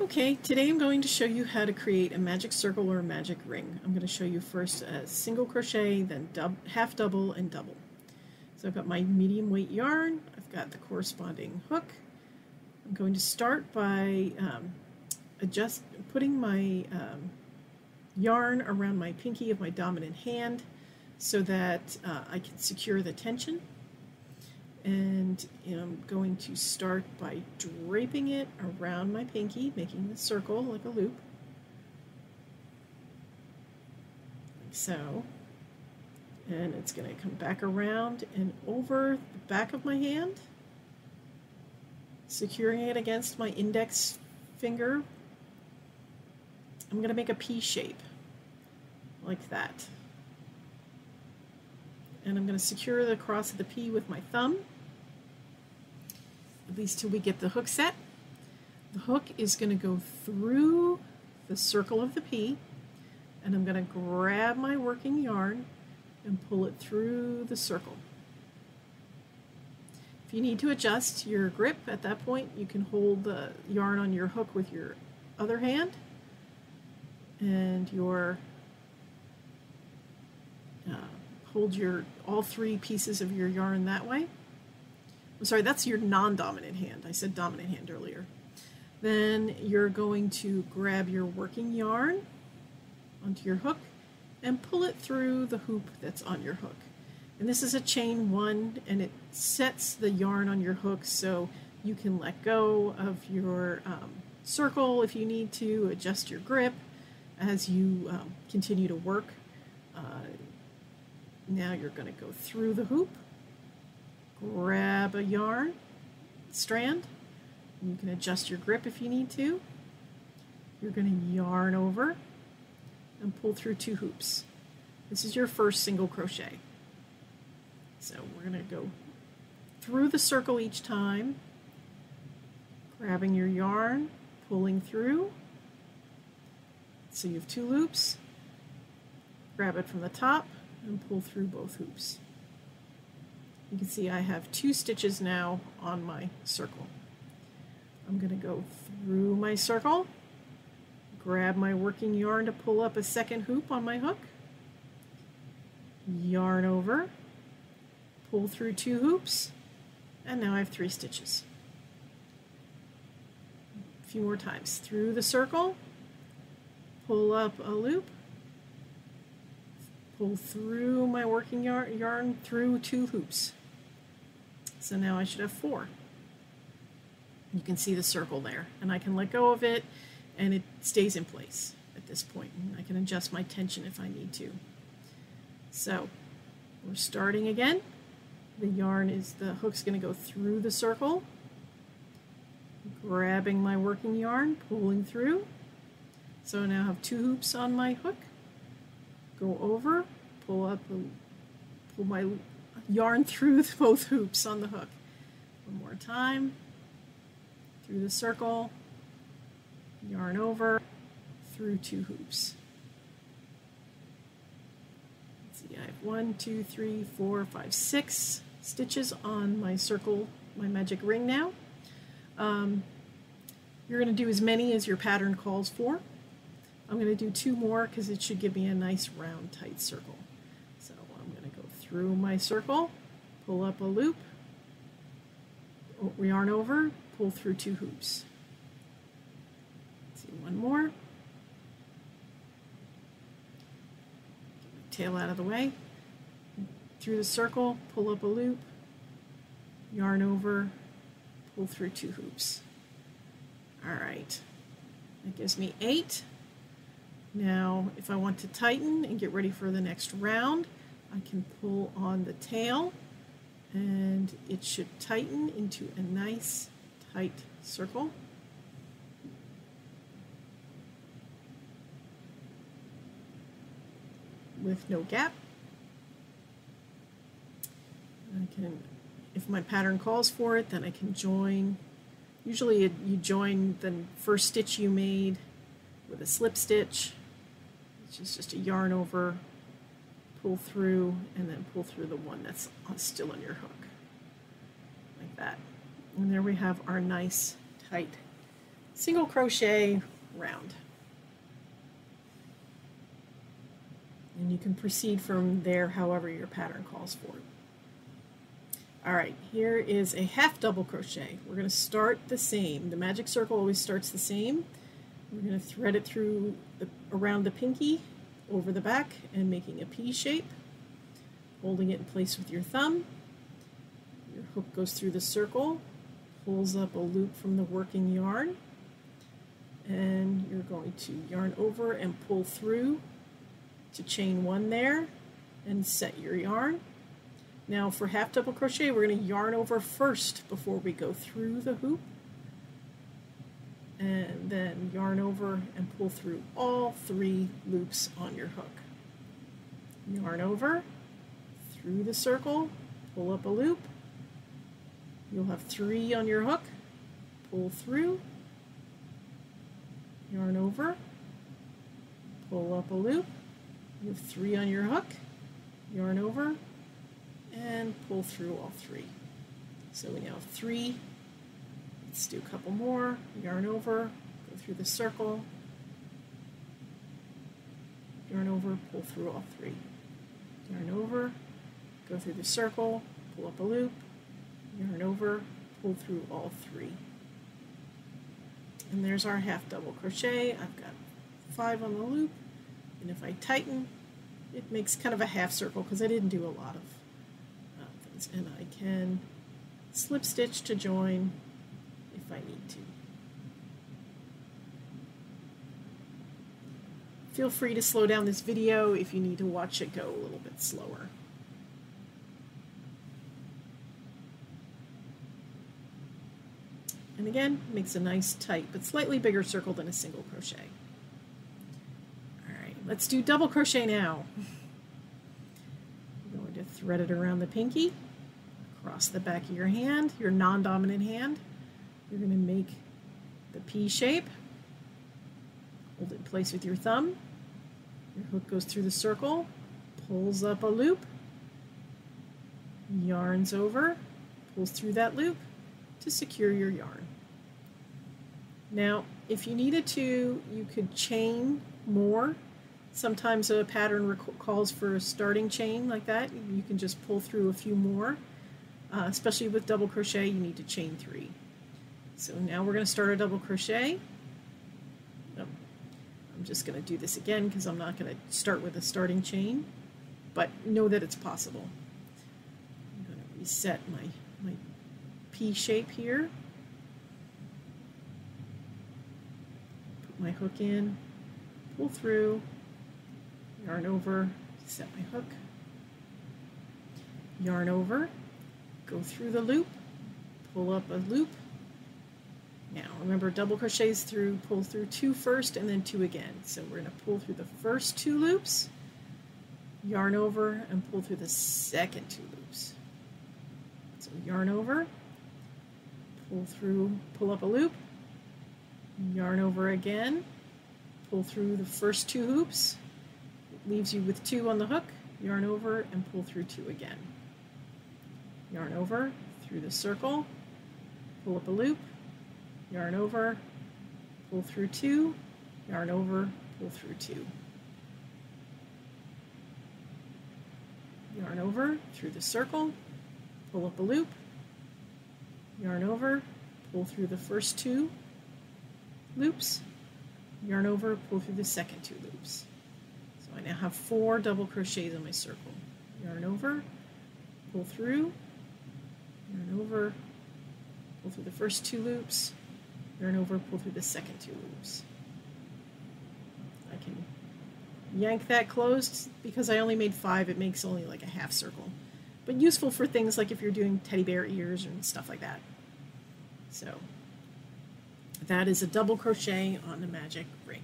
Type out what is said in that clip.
Okay, today I'm going to show you how to create a magic circle or a magic ring. I'm going to show you first a single crochet, then dub half double and double. So I've got my medium weight yarn, I've got the corresponding hook. I'm going to start by um, adjust putting my um, yarn around my pinky of my dominant hand so that uh, I can secure the tension and I'm going to start by draping it around my pinky, making the circle like a loop, like so. And it's going to come back around and over the back of my hand, securing it against my index finger. I'm going to make a P shape, like that. And I'm going to secure the cross of the P with my thumb at least till we get the hook set. The hook is going to go through the circle of the P and I'm going to grab my working yarn and pull it through the circle. If you need to adjust your grip at that point, you can hold the yarn on your hook with your other hand and your uh, hold your all three pieces of your yarn that way. I'm sorry, that's your non-dominant hand. I said dominant hand earlier. Then you're going to grab your working yarn onto your hook and pull it through the hoop that's on your hook. And this is a chain one and it sets the yarn on your hook so you can let go of your um, circle if you need to, adjust your grip as you um, continue to work. Uh, now you're going to go through the hoop grab a yarn strand. You can adjust your grip if you need to. You're going to yarn over and pull through two hoops. This is your first single crochet. So we're going to go through the circle each time, grabbing your yarn, pulling through. So you have two loops. Grab it from the top and pull through both hoops. You can see I have two stitches now on my circle. I'm going to go through my circle, grab my working yarn to pull up a second hoop on my hook, yarn over, pull through two hoops, and now I have three stitches. A few more times. Through the circle, pull up a loop, pull through my working yarn, yarn through two hoops. So now I should have four. You can see the circle there, and I can let go of it, and it stays in place at this point. And I can adjust my tension if I need to. So we're starting again. The yarn is, the hook's going to go through the circle, grabbing my working yarn, pulling through. So now I have two hoops on my hook. Go over, pull up, pull my yarn through both hoops on the hook. One more time, through the circle, yarn over, through two hoops. Let's see, I have one, two, three, four, five, six stitches on my circle, my magic ring now. Um, you're going to do as many as your pattern calls for. I'm going to do two more because it should give me a nice round tight circle through my circle, pull up a loop, yarn over, pull through two hoops. Let's see one more. tail out of the way. Through the circle, pull up a loop, yarn over, pull through two hoops. All right, that gives me eight. Now, if I want to tighten and get ready for the next round, I can pull on the tail and it should tighten into a nice tight circle. with no gap. I can, if my pattern calls for it, then I can join. Usually you join the first stitch you made with a slip stitch, which is just a yarn over pull through and then pull through the one that's still on your hook like that and there we have our nice tight single crochet round. And you can proceed from there however your pattern calls for. All right, here is a half double crochet. We're going to start the same. The magic circle always starts the same. We're going to thread it through the, around the pinky, over the back, and making a P shape. Holding it in place with your thumb. Your hook goes through the circle, pulls up a loop from the working yarn, and you're going to yarn over and pull through to chain one there and set your yarn. Now for half double crochet, we're going to yarn over first before we go through the hoop. And then yarn over and pull through all three loops on your hook. Yarn over, through the circle, pull up a loop. You'll have three on your hook, pull through, yarn over, pull up a loop, you have three on your hook, yarn over, and pull through all three. So we now have three. Let's do a couple more. Yarn over, go through the circle, yarn over, pull through all three. Yarn over, go through the circle, pull up a loop, yarn over, pull through all three. And there's our half double crochet. I've got five on the loop, and if I tighten, it makes kind of a half circle because I didn't do a lot of uh, things. And I can slip stitch to join if I need to. Feel free to slow down this video if you need to watch it go a little bit slower. And again, makes a nice tight but slightly bigger circle than a single crochet. Alright, let's do double crochet now. You're going to thread it around the pinky, across the back of your hand, your non-dominant hand. You're going to make the P shape. Hold it in place with your thumb. Your hook goes through the circle, pulls up a loop, yarns over, pulls through that loop to secure your yarn. Now, if you needed to, you could chain more. Sometimes a pattern calls for a starting chain like that. You can just pull through a few more. Uh, especially with double crochet, you need to chain three. So now we're going to start a double crochet. I'm just going to do this again because I'm not going to start with a starting chain, but know that it's possible. I'm going to reset my, my P shape here. Put my hook in, pull through, yarn over, set my hook, yarn over, go through the loop, pull up a loop, now remember double crochets through, pull through two first and then two again. So we're going to pull through the first two loops, yarn over and pull through the second two loops. So yarn over, pull through, pull up a loop, yarn over again, pull through the first two hoops, it leaves you with two on the hook, yarn over and pull through two again. Yarn over through the circle, pull up a loop, yarn over, pull through two, yarn over, pull through two. Yarn over through the circle, pull up a loop, yarn over, pull through the first two loops, yarn over, pull through the second two loops. So I now have four double crochets in my circle. Yarn over, pull through, yarn over, pull through the first two loops, yarn over, pull through the second two loops. I can yank that closed because I only made five, it makes only like a half circle. But useful for things like if you're doing teddy bear ears and stuff like that. So that is a double crochet on the magic ring.